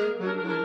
Música